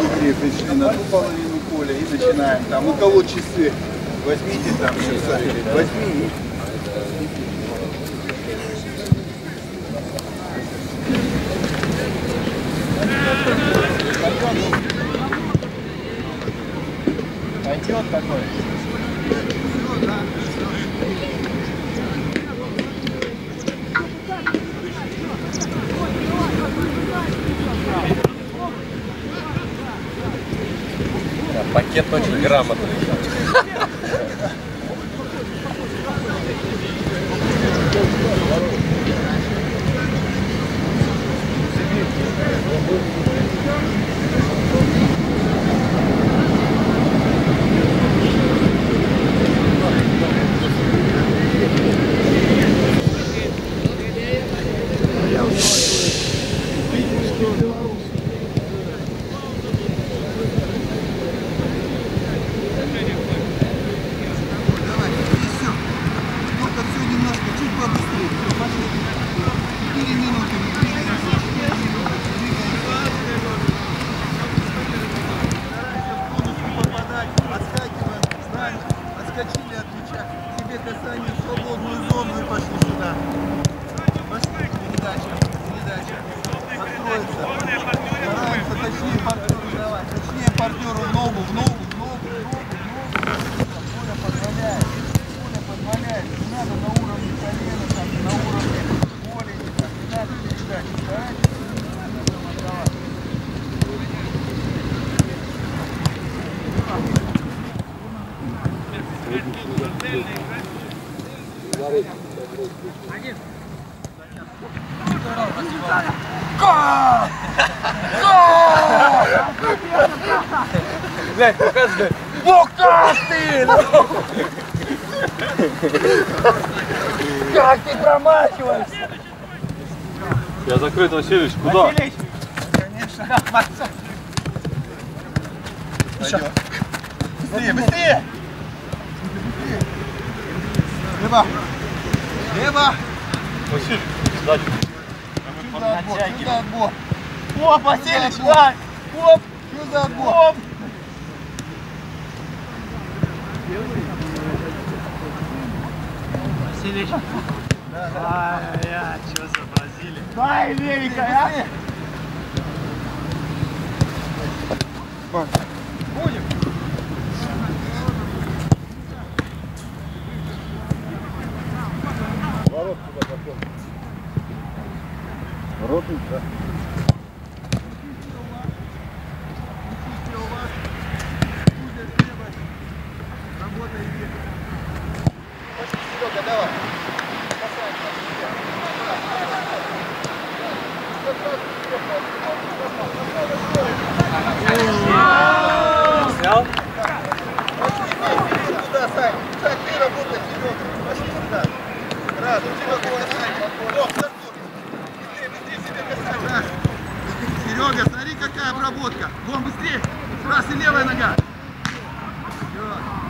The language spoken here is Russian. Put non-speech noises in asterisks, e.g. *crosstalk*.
Игорь пришли на ту половину поля и начинаем там. У кого часы? Возьмите там часы. Возьми. Пойдет такой. Пакет очень грамотный. *laughs* Мяча. Тебе касание в свободную зону и пошли сюда. Пошли. Передача. Передача. Откроется. Блять, показывай. Букаш ты! Как ты промахиваешься? Я закрыт, Васильевич. Куда? Василич! Конечно. Марцел. Быстрее, быстрее! Лево! Лево! Василий, сзади. Сюда отбор, сюда отбор. Оп, Василич, дай! Оп, Сюда отбор. оп! Василич. Ай, что сообразили? Дай, Левика, а? Будем. Серега, давай. какая обработка. Вон быстрее. Раз и левая нога. Вперед.